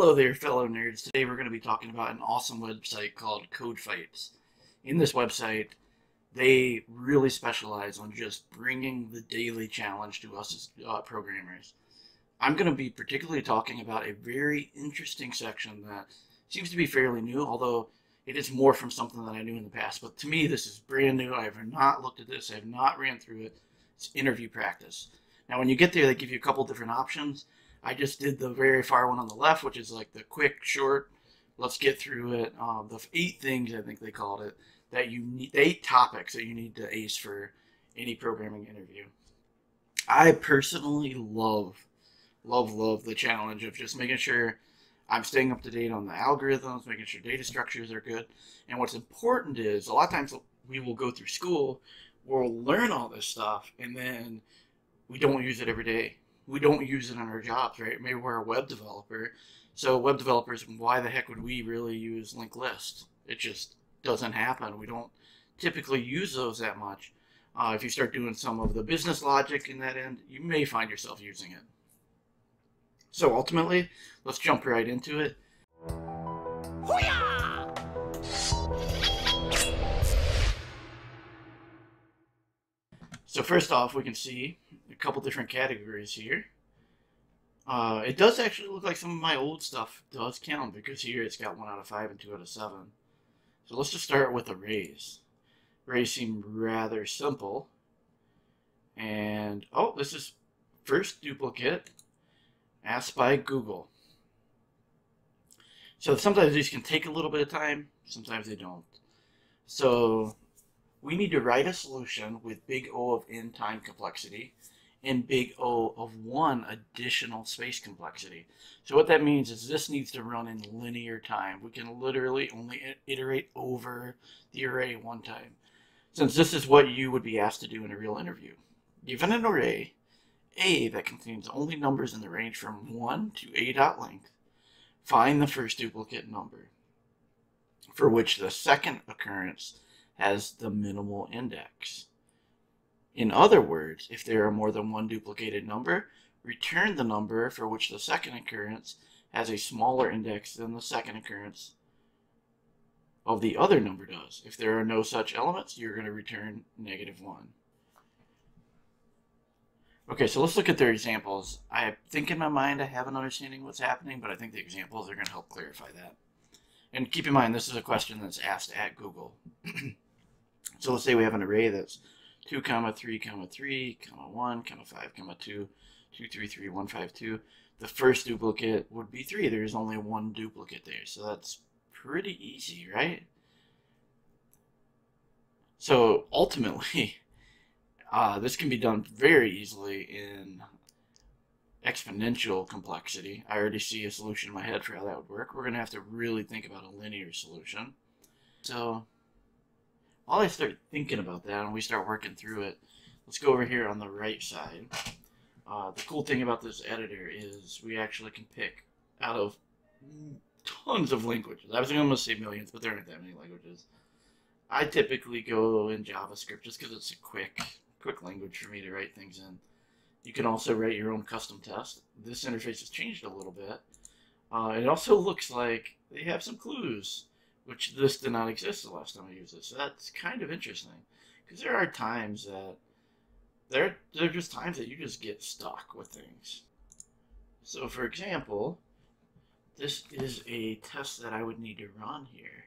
Hello there, fellow nerds. Today we're going to be talking about an awesome website called CodeFights. In this website, they really specialize on just bringing the daily challenge to us as uh, programmers. I'm going to be particularly talking about a very interesting section that seems to be fairly new, although it is more from something that I knew in the past. But to me, this is brand new. I have not looked at this. I have not ran through it. It's interview practice. Now, when you get there, they give you a couple different options. I just did the very far one on the left, which is like the quick, short, let's get through it. Um, the eight things, I think they called it, that you need, eight topics that you need to ace for any programming interview. I personally love, love, love the challenge of just making sure I'm staying up to date on the algorithms, making sure data structures are good. And what's important is a lot of times we will go through school, we'll learn all this stuff, and then we don't use it every day. We don't use it on our jobs, right? Maybe we're a web developer. So web developers, why the heck would we really use linked list? It just doesn't happen. We don't typically use those that much. Uh, if you start doing some of the business logic in that end, you may find yourself using it. So ultimately, let's jump right into it. So first off, we can see couple different categories here. Uh, it does actually look like some of my old stuff does count because here it's got 1 out of 5 and 2 out of 7. So let's just start with arrays. Arrays seem rather simple. And, oh, this is first duplicate asked by Google. So sometimes these can take a little bit of time, sometimes they don't. So we need to write a solution with big O of n time complexity and big O of 1 additional space complexity. So what that means is this needs to run in linear time. We can literally only iterate over the array one time. Since this is what you would be asked to do in a real interview. Given an array, A that contains only numbers in the range from 1 to A dot length, find the first duplicate number for which the second occurrence has the minimal index. In other words, if there are more than one duplicated number, return the number for which the second occurrence has a smaller index than the second occurrence of the other number does. If there are no such elements, you're going to return negative 1. Okay, so let's look at their examples. I think in my mind I have an understanding of what's happening, but I think the examples are going to help clarify that. And keep in mind, this is a question that's asked at Google. so let's say we have an array that's 2 comma 3 comma 3 comma 1 comma 5 comma 2 2 3 3 1 5 2 the first duplicate would be 3 there's only one duplicate there. So that's pretty easy right? So ultimately uh, this can be done very easily in exponential complexity. I already see a solution in my head for how that would work. We're gonna have to really think about a linear solution. So while I start thinking about that and we start working through it, let's go over here on the right side. Uh, the cool thing about this editor is we actually can pick out of tons of languages. I was going to say millions, but there aren't that many languages. I typically go in JavaScript just because it's a quick, quick language for me to write things in. You can also write your own custom test. This interface has changed a little bit. Uh, it also looks like they have some clues which this did not exist the last time I used this. So that's kind of interesting because there are times that there there are just times that you just get stuck with things. So for example, this is a test that I would need to run here.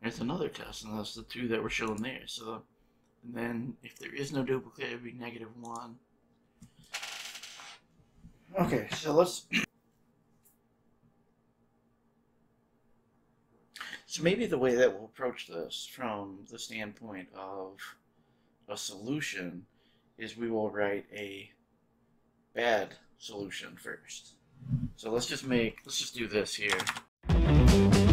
There's another test, and that's the two that were shown there. So, and then if there is no duplicate, it would be negative one. Okay, so let's So maybe the way that we'll approach this from the standpoint of a solution is we will write a bad solution first. So let's just make, let's just do this here.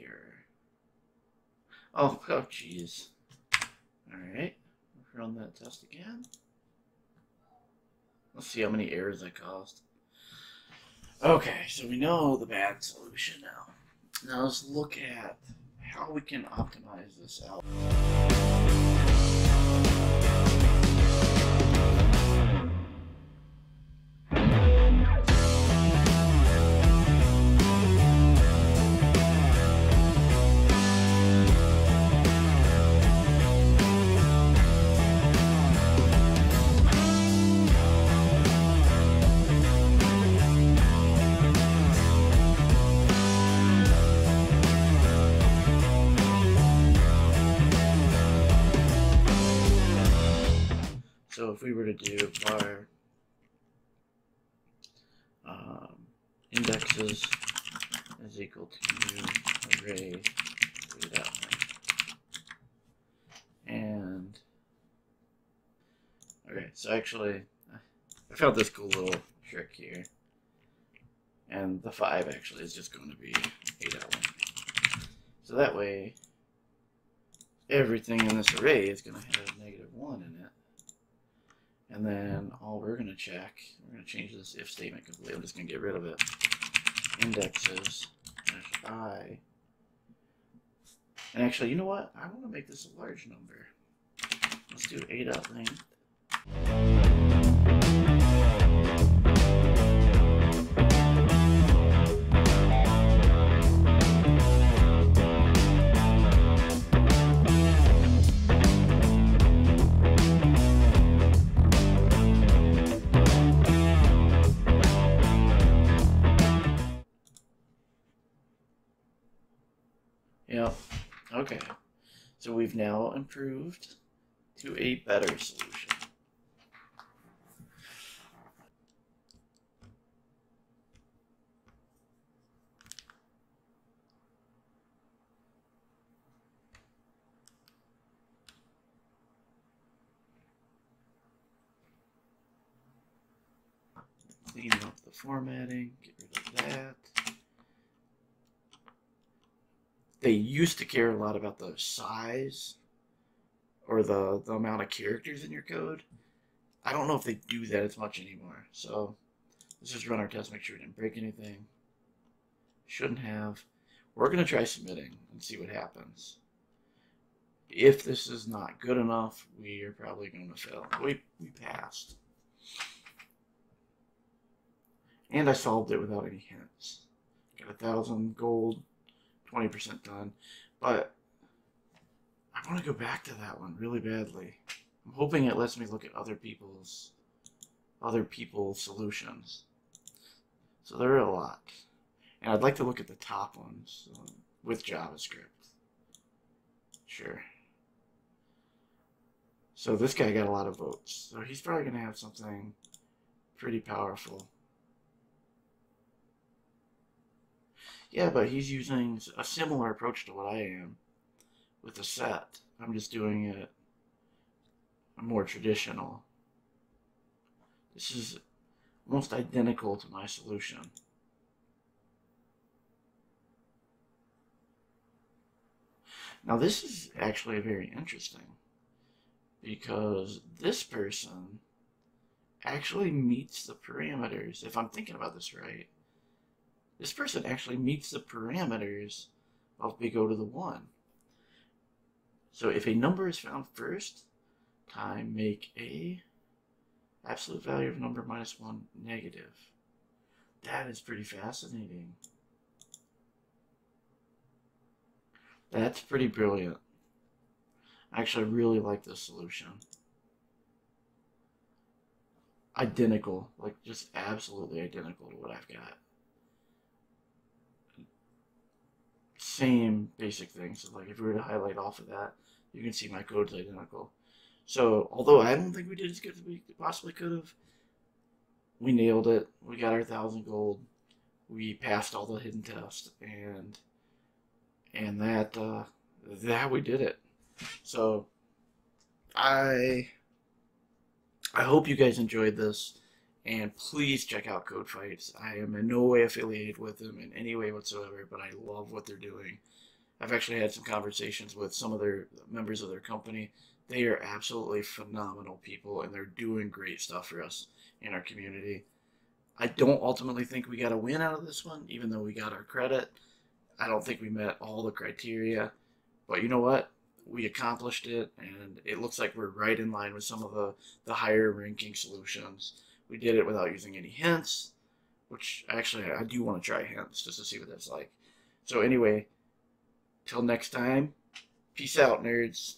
Error. Oh, oh, jeez. Alright, run that test again. Let's see how many errors I caused. Okay, so we know the bad solution now. Now let's look at how we can optimize this out. Do var um, indexes is equal to array that. And okay, so actually I found this cool little trick here. And the 5 actually is just going to be 8 out 1. So that way everything in this array is going to have negative 1 in it. And then all we're going to check, we're going to change this if statement completely. I'm just going to get rid of it. Indexes i. And actually, you know what? I want to make this a large number. Let's do a dot length. Yep. Okay. So we've now improved to a better solution. Clean up the formatting, get rid of that. They used to care a lot about the size or the, the amount of characters in your code. I don't know if they do that as much anymore. So let's just run our test, make sure we didn't break anything. Shouldn't have. We're going to try submitting and see what happens. If this is not good enough, we are probably going to fail. We, we passed. And I solved it without any hints. Got a thousand gold 20% done. But I want to go back to that one really badly. I'm hoping it lets me look at other people's other people's solutions. So there are a lot. And I'd like to look at the top ones uh, with JavaScript. Sure. So this guy got a lot of votes. So he's probably going to have something pretty powerful. Yeah, but he's using a similar approach to what I am with the set. I'm just doing it more traditional. This is almost identical to my solution. Now this is actually very interesting because this person actually meets the parameters, if I'm thinking about this right, this person actually meets the parameters of big O to the 1. So if a number is found first, time make a absolute value of number minus 1 negative. That is pretty fascinating. That's pretty brilliant. I actually really like this solution. Identical, like just absolutely identical to what I've got. Same basic things. So like if we were to highlight off of that, you can see my code's identical. So although I don't think we did as good as we possibly could have, we nailed it. We got our thousand gold. We passed all the hidden tests, and and that uh, that we did it. So I I hope you guys enjoyed this, And please check out CodeFights. I am in no way affiliated with them in any way whatsoever, but I love what they're doing. I've actually had some conversations with some of their members of their company. They are absolutely phenomenal people, and they're doing great stuff for us in our community. I don't ultimately think we got a win out of this one, even though we got our credit. I don't think we met all the criteria, but you know what? We accomplished it, and it looks like we're right in line with some of the, the higher ranking solutions. We did it without using any hints, which actually I do want to try hints just to see what that's like. So, anyway, till next time, peace out, nerds.